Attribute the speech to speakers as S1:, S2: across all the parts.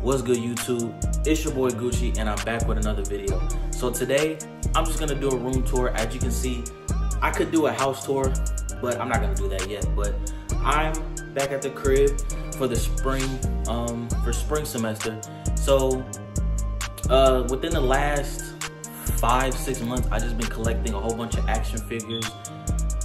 S1: What's good YouTube? It's your boy Gucci and I'm back with another video. So today, I'm just gonna do a room tour. As you can see, I could do a house tour, but I'm not gonna do that yet. But I'm back at the crib for the spring, um, for spring semester. So uh, within the last five, six months, I just been collecting a whole bunch of action figures,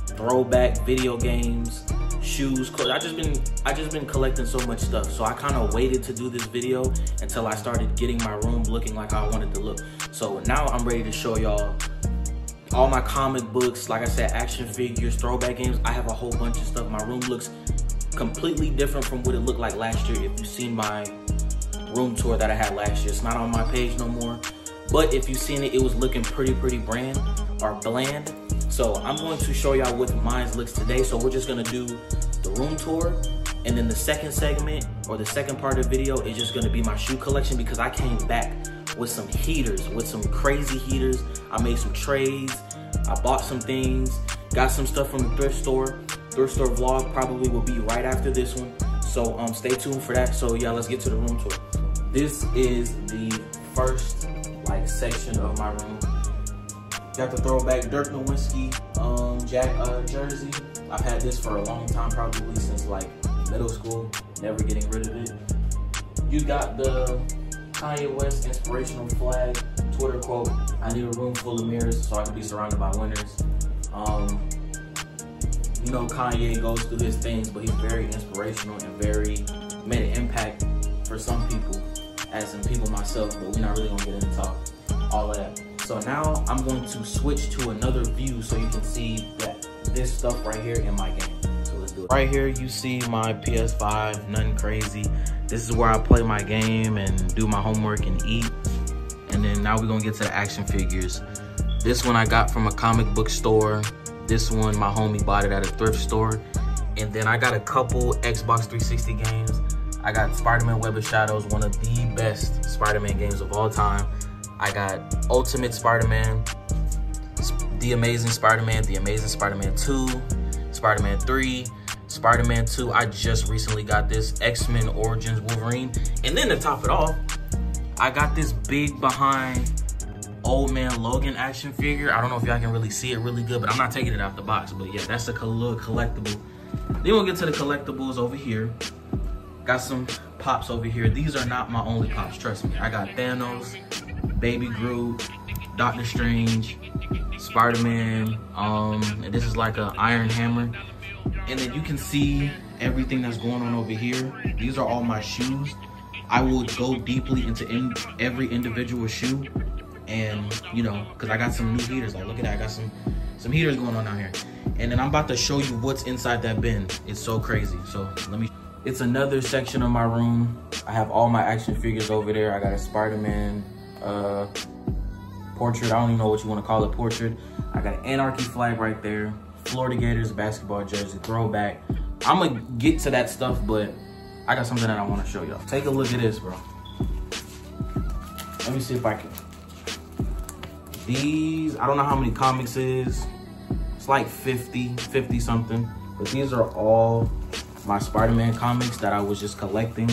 S1: throwback video games, shoes, clothes. I just been I just been collecting so much stuff. So I kind of waited to do this video until I started getting my room looking like I wanted to look. So now I'm ready to show y'all all my comic books, like I said, action figures, throwback games. I have a whole bunch of stuff. My room looks completely different from what it looked like last year. If you've seen my room tour that I had last year, it's not on my page no more. But if you've seen it, it was looking pretty, pretty brand or bland. So I'm going to show y'all what mine looks today. So we're just gonna do the room tour. And then the second segment or the second part of the video is just gonna be my shoe collection because I came back with some heaters, with some crazy heaters. I made some trays, I bought some things, got some stuff from the thrift store. Thrift store vlog probably will be right after this one. So um, stay tuned for that. So yeah, let's get to the room tour. This is the first like section of my room. Got the throwback Dirk Nowitzki um, Jack uh, jersey. I've had this for a long time, probably since like middle school, never getting rid of it. You got the Kanye West inspirational flag, Twitter quote, I need a room full of mirrors so I can be surrounded by winners. Um, you know, Kanye goes through his things, but he's very inspirational and very made an impact for some people, as in people myself, but we're not really gonna get into talk all of that. So now I'm going to switch to another view so you can see that this stuff right here in my game. So let's do it. Right here, you see my PS5, nothing crazy. This is where I play my game and do my homework and eat. And then now we're gonna get to the action figures. This one I got from a comic book store. This one, my homie bought it at a thrift store. And then I got a couple Xbox 360 games. I got Spider-Man Web of Shadows, one of the best Spider-Man games of all time. I got Ultimate Spider-Man, The Amazing Spider-Man, The Amazing Spider-Man 2, Spider-Man 3, Spider-Man 2. I just recently got this X-Men Origins Wolverine. And then to top it off, I got this big behind old man Logan action figure. I don't know if y'all can really see it really good, but I'm not taking it out the box. But yeah, that's a little collectible. Then we'll get to the collectibles over here. Got some pops over here. These are not my only pops, trust me. I got Thanos, Baby Groot, Doctor Strange, Spider-Man, um, and this is like a Iron Hammer. And then you can see everything that's going on over here. These are all my shoes. I will go deeply into in every individual shoe and you know, cause I got some new heaters. Like look at that, I got some some heaters going on out here. And then I'm about to show you what's inside that bin. It's so crazy. So let me, it's another section of my room. I have all my action figures over there. I got a Spider-Man uh, portrait. I don't even know what you wanna call it, portrait. I got an Anarchy flag right there. Florida Gators basketball jersey, throwback. I'm gonna get to that stuff, but I got something that I wanna show y'all. Take a look at this, bro. Let me see if I can. These, I don't know how many comics is. It's like 50, 50 something. But these are all my Spider-Man comics that I was just collecting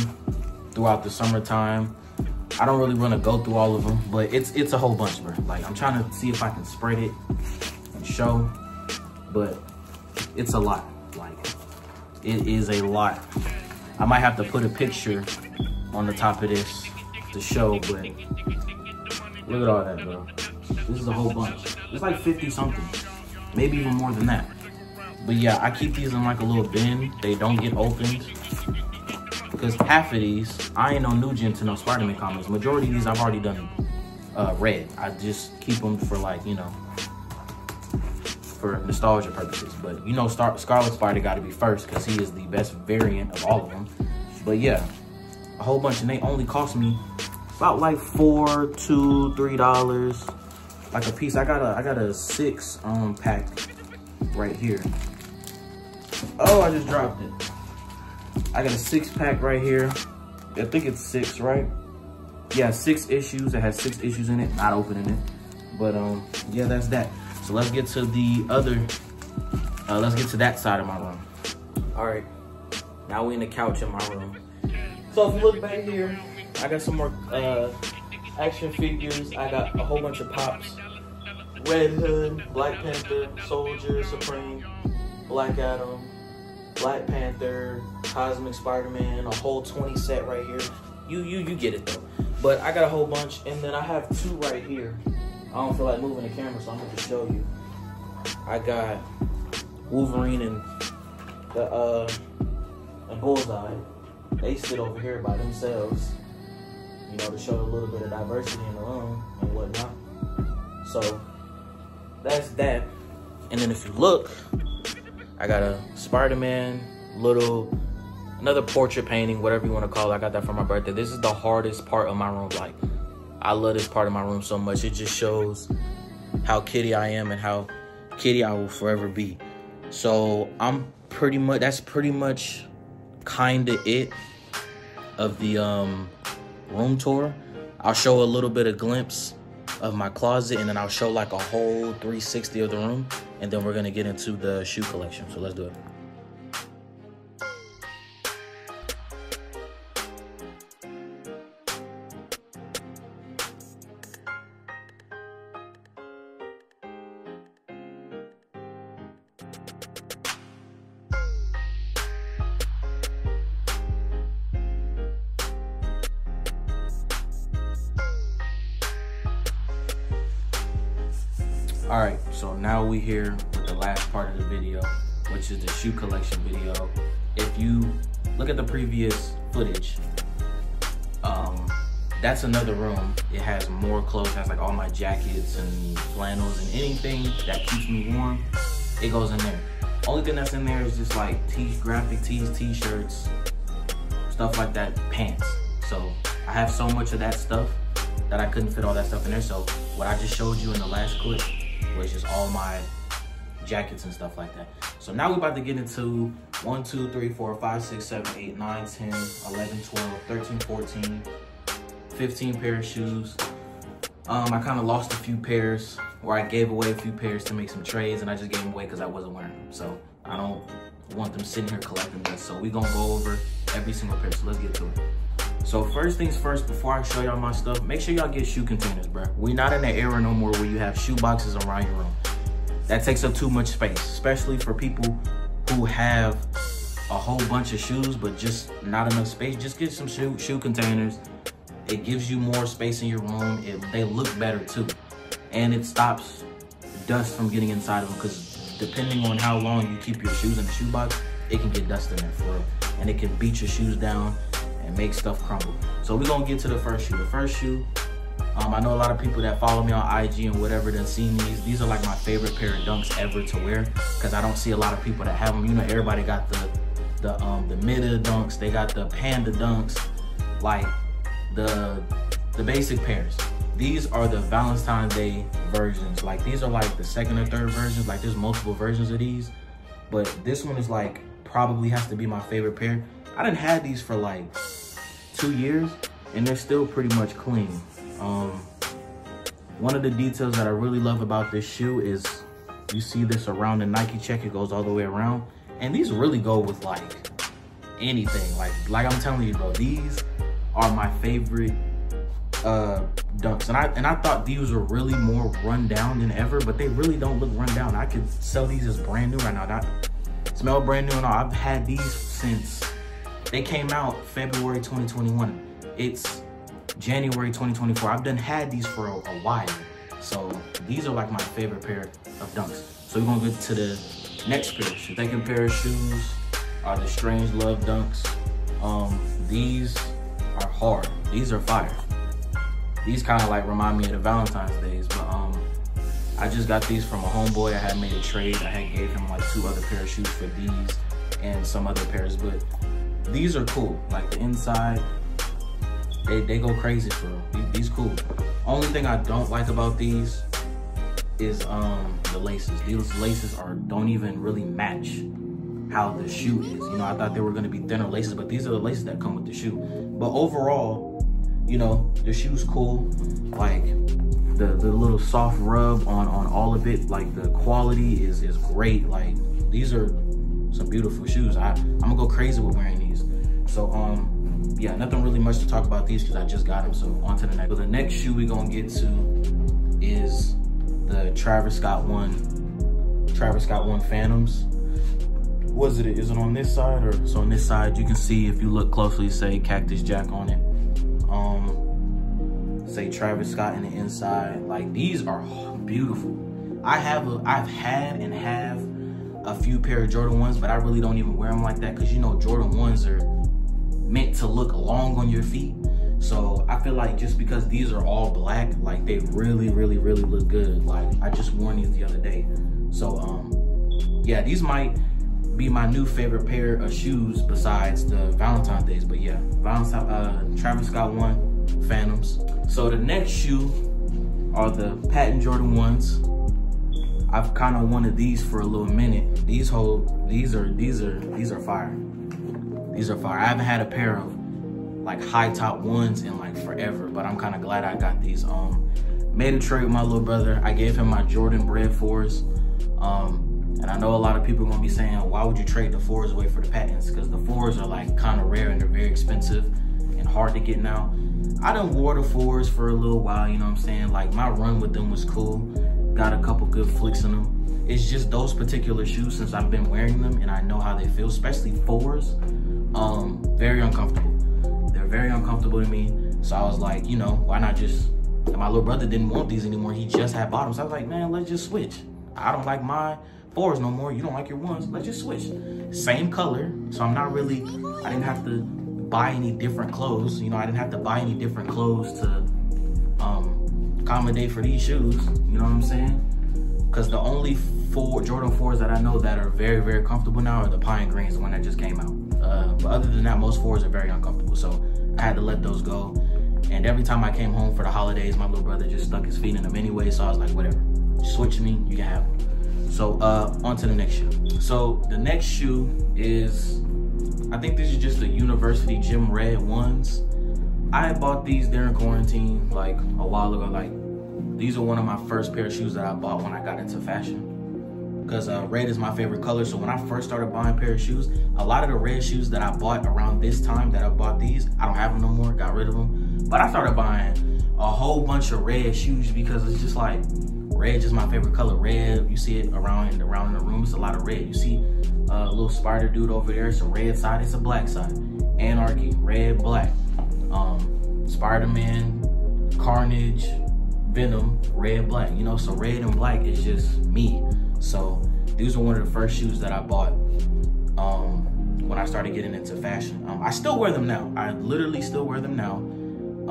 S1: throughout the summertime. I don't really want to go through all of them, but it's it's a whole bunch, bro. Like I'm trying to see if I can spread it and show, but it's a lot. Like it is a lot. I might have to put a picture on the top of this to show, but look at all that, bro. This is a whole bunch. It's like 50 something, maybe even more than that. But yeah, I keep these in like a little bin. They don't get opened. Because half of these, I ain't no new gen to no Spider-Man comics. Majority of these I've already done uh, read. I just keep them for like, you know, for nostalgia purposes. But you know, Star Scarlet Spider got to be first because he is the best variant of all of them. But yeah, a whole bunch, and they only cost me about like four, two, three dollars, like a piece. I got a, I got a six um pack right here. Oh, I just dropped it. I got a six pack right here. I think it's six, right? Yeah, six issues. It has six issues in it. Not opening it, but um, yeah, that's that. So let's get to the other. Uh, let's get to that side of my room. All right, now we in the couch in my room. So if you look back here, I got some more uh, action figures. I got a whole bunch of pops. Red Hood, Black Panther, Soldier, Supreme, Black Adam, Black Panther, Cosmic Spider-Man, a whole 20 set right here. You you you get it though. But I got a whole bunch, and then I have two right here. I don't feel like moving the camera, so I'm gonna show you. I got Wolverine and the uh and Bullseye. They sit over here by themselves, you know, to show a little bit of diversity in the room and whatnot. So that's that. And then if you look, I got a Spider-Man little another portrait painting, whatever you want to call it. I got that for my birthday. This is the hardest part of my room. Like, I love this part of my room so much. It just shows how kitty I am and how kitty I will forever be. So I'm pretty much, that's pretty much kind of it of the um, room tour. I'll show a little bit of glimpse of my closet and then I'll show like a whole 360 of the room and then we're gonna get into the shoe collection. So let's do it. All right, so now we here with the last part of the video, which is the shoe collection video. If you look at the previous footage, um, that's another room. It has more clothes, has like all my jackets and flannels and anything that keeps me warm, it goes in there. Only thing that's in there is just like t graphic tees, t-shirts, stuff like that, pants. So I have so much of that stuff that I couldn't fit all that stuff in there. So what I just showed you in the last clip was just all my jackets and stuff like that. So now we're about to get into 1, 2, 3, 4, 5, 6, 7, 8, 9, 10, 11, 12, 13, 14, 15 pair of shoes. Um, I kind of lost a few pairs where I gave away a few pairs to make some trades and I just gave them away because I wasn't wearing them. So I don't want them sitting here collecting dust. So we're gonna go over every single pair. So let's get to it. So first things first, before I show y'all my stuff, make sure y'all get shoe containers, bro. We're not in the era no more where you have shoe boxes around your room. That takes up too much space, especially for people who have a whole bunch of shoes, but just not enough space. Just get some shoe, shoe containers. It gives you more space in your room. It, they look better too. And it stops dust from getting inside of them because depending on how long you keep your shoes in the shoe box, it can get dust in there for real. And it can beat your shoes down and make stuff crumble. So we're gonna get to the first shoe. The first shoe, um, I know a lot of people that follow me on IG and whatever that seen these. These are like my favorite pair of dunks ever to wear because I don't see a lot of people that have them. You know, everybody got the the um the Mida dunks, they got the panda dunks, like the the basic pairs. These are the Valentine's Day versions. Like these are like the second or third versions. Like there's multiple versions of these, but this one is like probably has to be my favorite pair. I didn't have these for like two years and they're still pretty much clean. Um, one of the details that I really love about this shoe is you see this around the Nike check, it goes all the way around. And these really go with like anything. Like, like I'm telling you, bro, these are my favorite uh, dunks. And I and I thought these were really more run down than ever, but they really don't look run down. I could sell these as brand new right now. Not smell brand new and all. I've had these since they came out February 2021. It's January 2024. I've done had these for a, a while. So these are like my favorite pair of dunks. So we're gonna get to the next pair. The second pair of shoes are the Strange Love dunks. Um, these are hard. These are fire. These kind of like remind me of the Valentine's days, but um, I just got these from a homeboy. I had made a trade. I had gave him like two other pair of shoes for these and some other pairs, but these are cool. Like the inside, they, they go crazy for real. These, these cool. Only thing I don't like about these is um the laces. These laces are don't even really match how the shoe is. You know, I thought they were gonna be thinner laces, but these are the laces that come with the shoe. But overall, you know, the shoe's cool. Like the, the little soft rub on, on all of it, like the quality is, is great. Like these are some beautiful shoes. I, I'm gonna go crazy with wearing. So um yeah, nothing really much to talk about these because I just got them. So on to the next. So the next shoe we gonna get to is the Travis Scott one, Travis Scott one Phantoms. Was it? Is it on this side or so on this side? You can see if you look closely, say Cactus Jack on it. Um, say Travis Scott in the inside. Like these are beautiful. I have a, I've had and have a few pair of Jordan 1s, but I really don't even wear them like that because you know Jordan 1s are meant to look long on your feet. So I feel like just because these are all black, like they really, really, really look good. Like I just worn these the other day. So um, yeah, these might be my new favorite pair of shoes besides the Valentine's days. But yeah, Valentine, uh, Travis Scott one Phantoms. So the next shoe are the patent Jordan 1s. I've kind of wanted these for a little minute. These whole, these are, these are, these are fire. These are fire. I haven't had a pair of like high top ones in like forever, but I'm kind of glad I got these. Um, made a trade with my little brother. I gave him my Jordan Bred 4s. Um, and I know a lot of people are gonna be saying, why would you trade the 4s away for the patents? Because the 4s are like kind of rare and they're very expensive and hard to get now. I done wore the 4s for a little while, you know what I'm saying? Like my run with them was cool got a couple good flicks in them. It's just those particular shoes since I've been wearing them and I know how they feel, especially fours, um, very uncomfortable. They're very uncomfortable to me. So I was like, you know, why not just, my little brother didn't want these anymore. He just had bottoms. I was like, man, let's just switch. I don't like my fours no more. You don't like your ones. Let's just switch. Same color. So I'm not really, I didn't have to buy any different clothes. You know, I didn't have to buy any different clothes to um, accommodate for these shoes. You know what I'm saying? Because the only four Jordan 4s that I know that are very, very comfortable now are the Pine Greens, the one that just came out. Uh, but other than that, most 4s are very uncomfortable. So I had to let those go. And every time I came home for the holidays, my little brother just stuck his feet in them anyway. So I was like, whatever, switch me, you can have them. So uh, on to the next shoe. So the next shoe is, I think this is just the University Gym Red ones. I bought these during quarantine like a while ago. Like these are one of my first pair of shoes that I bought when I got into fashion. Because uh, red is my favorite color. So when I first started buying pair of shoes, a lot of the red shoes that I bought around this time that I bought these, I don't have them no more, got rid of them. But I started buying a whole bunch of red shoes because it's just like, red is my favorite color. Red, you see it around, around the room, it's a lot of red. You see a little spider dude over there, it's a red side, it's a black side. Anarchy, red, black. Um, Spider-Man, Carnage, Venom, red, black. You know, so red and black is just me. So these were one of the first shoes that I bought um, when I started getting into fashion. Um, I still wear them now. I literally still wear them now.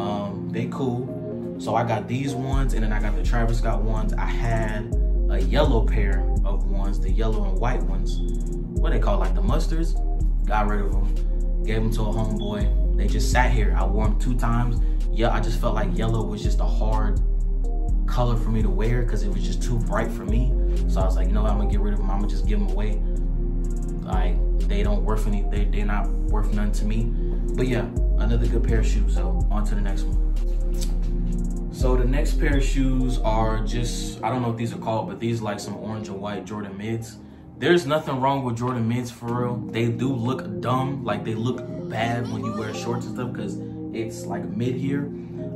S1: Um, they cool. So I got these ones and then I got the Travis Scott ones. I had a yellow pair of ones, the yellow and white ones. What they call like the mustards. Got rid of them. Gave them to a homeboy. They just sat here. I wore them two times. Yeah, I just felt like yellow was just a hard color for me to wear because it was just too bright for me. So I was like, you know what, I'm gonna get rid of them. I'm gonna just give them away. Like they don't worth any, they, they're not worth none to me. But yeah, another good pair of shoes. So on to the next one. So the next pair of shoes are just, I don't know what these are called, but these like some orange and white Jordan mids. There's nothing wrong with Jordan mids for real. They do look dumb, like they look bad when you wear shorts and stuff because it's like mid here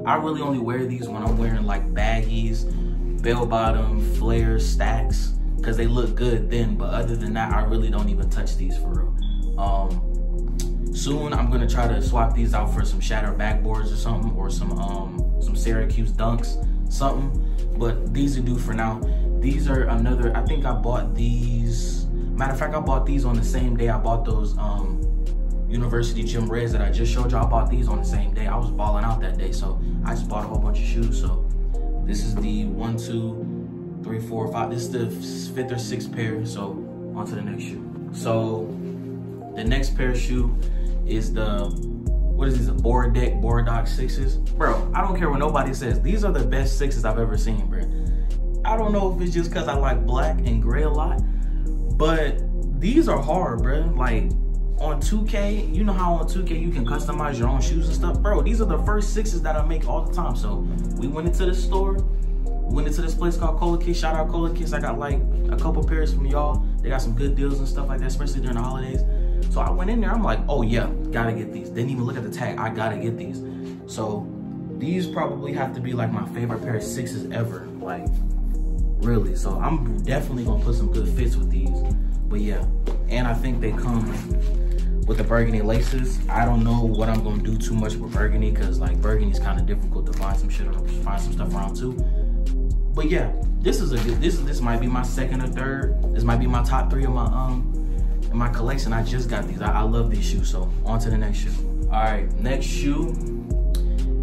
S1: I really only wear these when I'm wearing like baggies, bell bottom, flares, stacks, because they look good then. But other than that, I really don't even touch these for real. Um, soon I'm gonna try to swap these out for some shatter backboards or something, or some um, some Syracuse dunks, something. But these are due for now. These are another. I think I bought these. Matter of fact, I bought these on the same day I bought those um, University Gym Reds that I just showed y'all. I bought these on the same day. I was balling out that day, so I just bought a whole bunch of shoes. So this is the one, two, three, four, five. This is the fifth or sixth pair. So on to the next shoe. So the next pair of shoe is the what is these? A board sixes, bro. I don't care what nobody says. These are the best sixes I've ever seen, bro. I don't know if it's just because I like black and gray a lot, but these are hard, bro. Like on 2K, you know how on 2K you can customize your own shoes and stuff? Bro, these are the first sixes that I make all the time. So we went into the store, went into this place called Cola Kiss. Shout out Cola Kiss. I got like a couple pairs from y'all. They got some good deals and stuff like that, especially during the holidays. So I went in there, I'm like, oh yeah, gotta get these. Didn't even look at the tag, I gotta get these. So these probably have to be like my favorite pair of sixes ever, like really. So I'm definitely gonna put some good fits with these. But yeah, and I think they come with the burgundy laces. I don't know what I'm gonna do too much with burgundy because like burgundy is kind of difficult to find some shit or find some stuff around too. But yeah, this is a good, this this might be my second or third. This might be my top three of my um in my collection. I just got these. I, I love these shoes. So on to the next shoe. All right, next shoe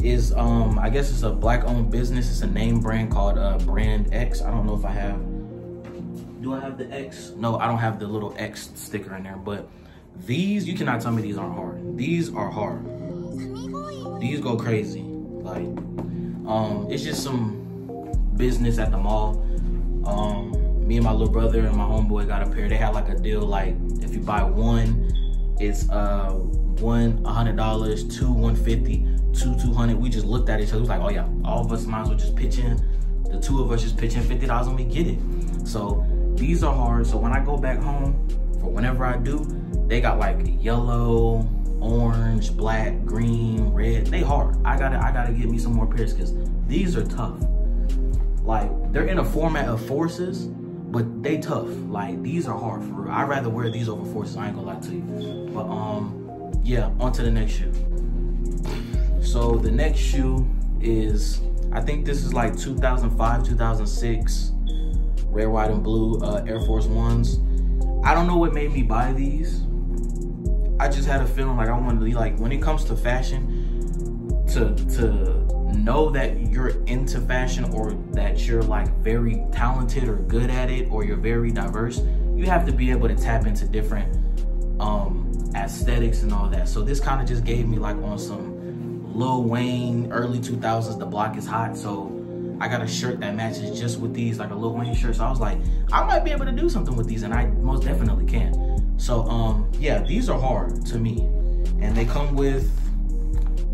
S1: is um I guess it's a black owned business. It's a name brand called uh Brand X. I don't know if I have. Do I have the X? No, I don't have the little X sticker in there, but these, you cannot tell me these aren't hard. These are hard. These go crazy. Like, um, it's just some business at the mall. Um, me and my little brother and my homeboy got a pair. They had like a deal, like if you buy one, it's uh one hundred dollars, two one fifty, two two hundred. We just looked at each other. It was like, oh yeah, all of us might as well just pitch in. The two of us just pitch in fifty dollars and we get it. So these are hard. So when I go back home, for whenever I do, they got like yellow, orange, black, green, red. They hard. I gotta I gotta get me some more pairs because these are tough. Like they're in a format of forces, but they tough. Like these are hard for real. I'd rather wear these over forces. I ain't gonna lie to you. But um, yeah. On to the next shoe. So the next shoe is I think this is like 2005, 2006, red, white, and blue uh, Air Force Ones. I don't know what made me buy these. I just had a feeling like I wanted to be like when it comes to fashion, to to know that you're into fashion or that you're like very talented or good at it or you're very diverse, you have to be able to tap into different um aesthetics and all that. So this kind of just gave me like on some Lil Wayne early 2000s, the block is hot. So I got a shirt that matches just with these, like a Lil Wayne shirt. So I was like, I might be able to do something with these and I most definitely can. So um, yeah, these are hard to me. And they come with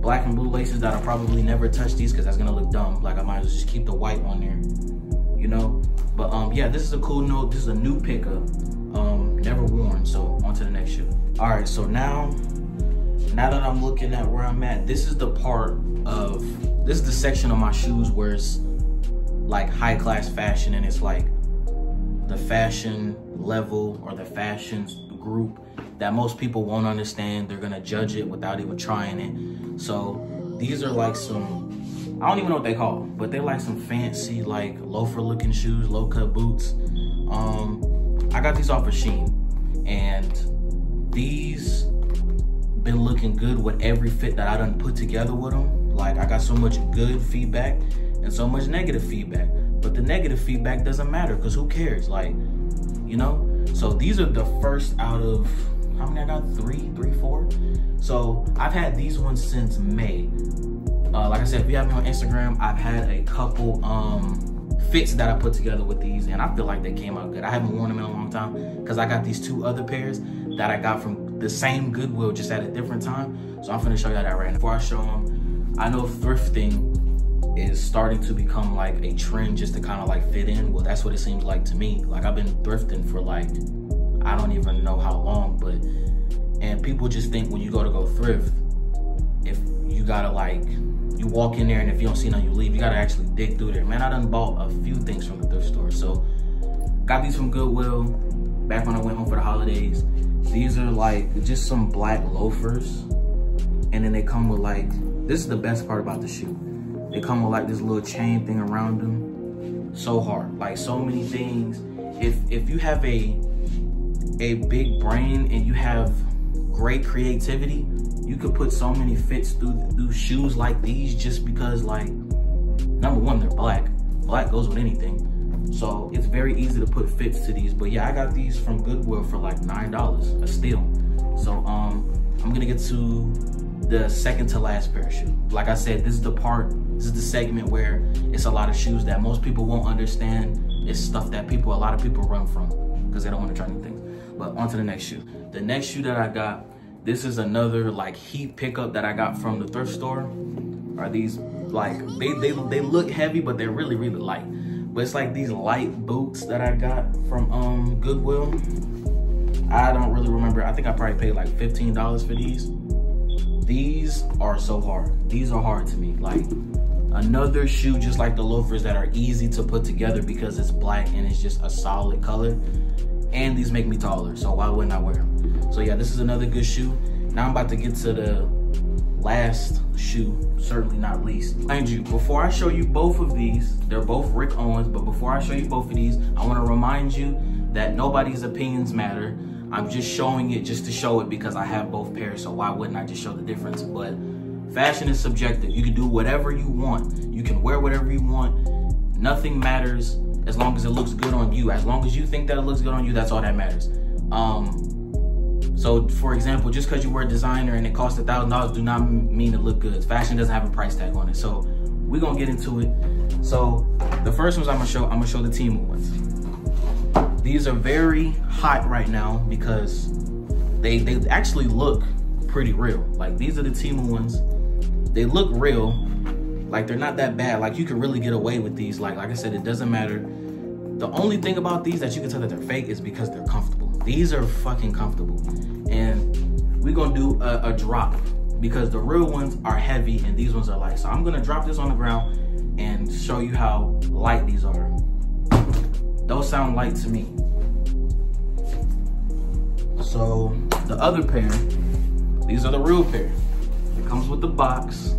S1: black and blue laces that I'll probably never touch these because that's gonna look dumb. Like I might as well just keep the white on there, you know? But um, yeah, this is a cool note. This is a new pickup, um, never worn. So on to the next shoe. All right, so now, now that I'm looking at where I'm at, this is the part of, this is the section of my shoes where it's like high class fashion and it's like the fashion level or the fashion group that most people won't understand. They're gonna judge it without even trying it. So these are like some, I don't even know what they call, but they're like some fancy like loafer looking shoes, low cut boots. Um, I got these off of Shein and these been looking good with every fit that I done put together with them. Like I got so much good feedback and so much negative feedback. But the negative feedback doesn't matter because who cares? Like, you know, so these are the first out of, how many I got? Three, three, four? So I've had these ones since May. Uh, like I said, if you have me on Instagram, I've had a couple um, fits that I put together with these and I feel like they came out good. I haven't worn them in a long time because I got these two other pairs that I got from the same Goodwill just at a different time. So I'm gonna show you that right now. Before I show them, I know thrifting is starting to become like a trend just to kind of like fit in. Well, that's what it seems like to me. Like I've been thrifting for like, I don't even know how long, but, and people just think when you go to go thrift, if you gotta like, you walk in there and if you don't see none, you leave. You gotta actually dig through there. Man, I done bought a few things from the thrift store. So got these from Goodwill back when I went home for the holidays. These are like just some black loafers. And then they come with like, this is the best part about the shoe they come with like this little chain thing around them. So hard, like so many things. If if you have a a big brain and you have great creativity, you could put so many fits through through shoes like these just because like number one they're black. Black goes with anything. So it's very easy to put fits to these. But yeah, I got these from Goodwill for like nine dollars a steal. So um I'm gonna get to the second to last pair of shoes. Like I said, this is the part this is the segment where it's a lot of shoes that most people won't understand. It's stuff that people, a lot of people run from because they don't want to try new things. But on to the next shoe. The next shoe that I got, this is another like heat pickup that I got from the thrift store. Are these like, they, they, they look heavy, but they're really, really light. But it's like these light boots that I got from um Goodwill. I don't really remember. I think I probably paid like $15 for these. These are so hard. These are hard to me. Like another shoe just like the loafers that are easy to put together because it's black and it's just a solid color. And these make me taller, so why wouldn't I wear them? So yeah, this is another good shoe. Now I'm about to get to the last shoe, certainly not least. Mind you, before I show you both of these, they're both Rick Owens, but before I show you both of these, I wanna remind you that nobody's opinions matter. I'm just showing it just to show it because I have both pairs, so why wouldn't I just show the difference? But fashion is subjective. You can do whatever you want. You can wear whatever you want. Nothing matters as long as it looks good on you. As long as you think that it looks good on you, that's all that matters. Um, so for example, just because you wear designer and it costs a thousand dollars do not mean it look good. Fashion doesn't have a price tag on it. So we're gonna get into it. So the first ones I'm gonna show, I'm gonna show the Temu ones. These are very hot right now because they they actually look pretty real. Like these are the Temu ones. They look real. Like they're not that bad. Like you can really get away with these. Like like I said, it doesn't matter. The only thing about these that you can tell that they're fake is because they're comfortable. These are fucking comfortable. And we're gonna do a, a drop because the real ones are heavy and these ones are light. So I'm gonna drop this on the ground and show you how light these are. Those sound light to me. So the other pair, these are the real pair. It comes with the box.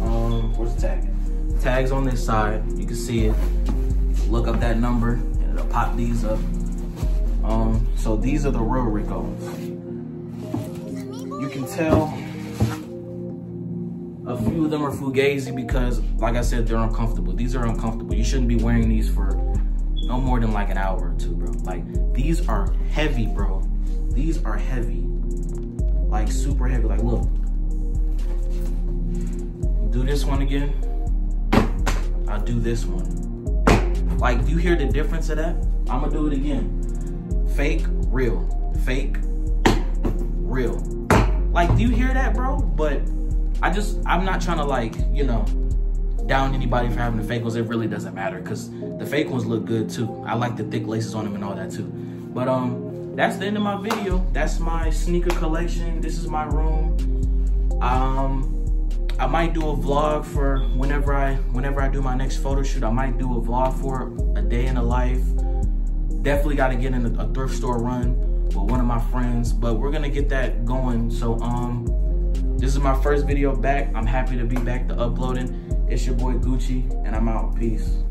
S1: Um, where's the tag? Tags on this side, you can see it. Look up that number and it'll pop these up. Um, so these are the real Rickos. You can tell a few of them are Fugazi because, like I said, they're uncomfortable. These are uncomfortable. You shouldn't be wearing these for no more than like an hour or two, bro. Like, these are heavy, bro. These are heavy. Like, super heavy. Like, look. Do this one again. I'll do this one. Like, do you hear the difference of that? I'm gonna do it again fake, real, fake, real. Like, do you hear that, bro? But I just, I'm not trying to like, you know, down anybody for having the fake ones. It really doesn't matter because the fake ones look good too. I like the thick laces on them and all that too. But um, that's the end of my video. That's my sneaker collection. This is my room. Um, I might do a vlog for whenever I whenever I do my next photo shoot. I might do a vlog for a day in the life definitely got to get in a, a, thrift store run with one of my friends, but we're gonna get that going. So um, this is my first video back. I'm happy to be back to uploading. It's your boy Gucci, and I'm out. Peace.